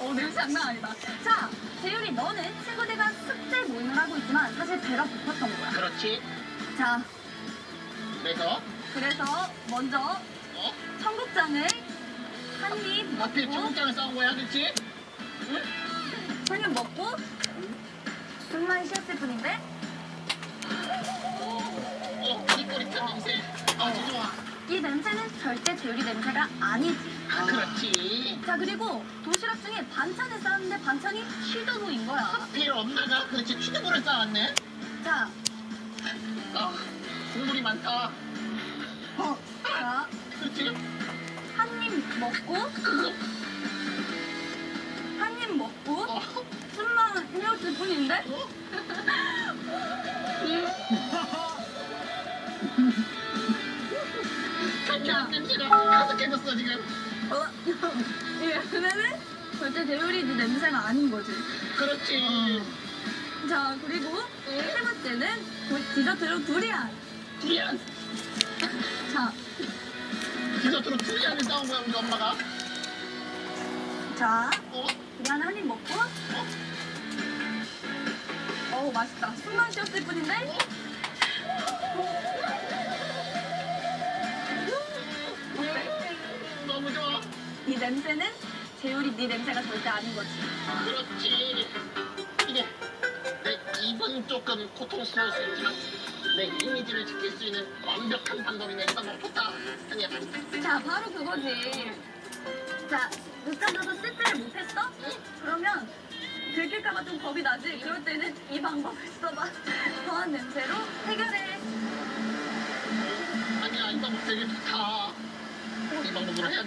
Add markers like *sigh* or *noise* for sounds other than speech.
어, 냄새 장난 아니다. 자, 재율이 너는 친구들과 숙제 모임을 하고 있지만 사실 배가 고팠던 거야. 그렇지. 자, 그래서 그래서 먼저 어? 청국장을 한입 앞에 먹고 청국장을 싸온 거야, 그렇지? 한입 먹고 숨만 쉬었을 뿐인데 이 냄새는 절대 재율이 냄새가 아니지. 아, 그렇지. 자 그리고 도시락 중에 반찬을 쌓았는데 반찬이 취두부인 거야. 하필 엄마가 그렇지 취두부를 쌓았네. 자, 아, 국물이 많다. 어, 자, 그렇지? 한 입 먹고 한 입 먹고 어, 숨만 쉬었을 뿐인데 어? *laughs* 냄새가 지금. 어? 이 냄새는 절대 재율이 네 냄새가 아닌 거지. 그렇지. 자 그리고 세 번째는 도- 디저트로 두리안. 두리안. *laughs* 자, 디저트로 두리안을 싸온 거야 우리 엄마가. 자 어? 두리안 한 입 먹고 어? 어우 맛있다. 숨만 쉬었을 뿐인데 이 냄새는 재율이 네 냄새가 절대 아닌 거지. 그렇지. 이게 내 입은 조금 고통스러울 수 있지만 내 이미지를 지킬 수 있는 완벽한 방법이네. 이 방법 좋다. 아니야. 자 바로 그거지. 자 늦잠자서 씻지를 못했어? 그러면 들킬까봐 좀 겁이 나지. 그럴 때는 이 방법을 써봐. 더한 냄새로 해결해. 아니야, 이 방법 되게 좋다. 이 방법으로 해야겠다.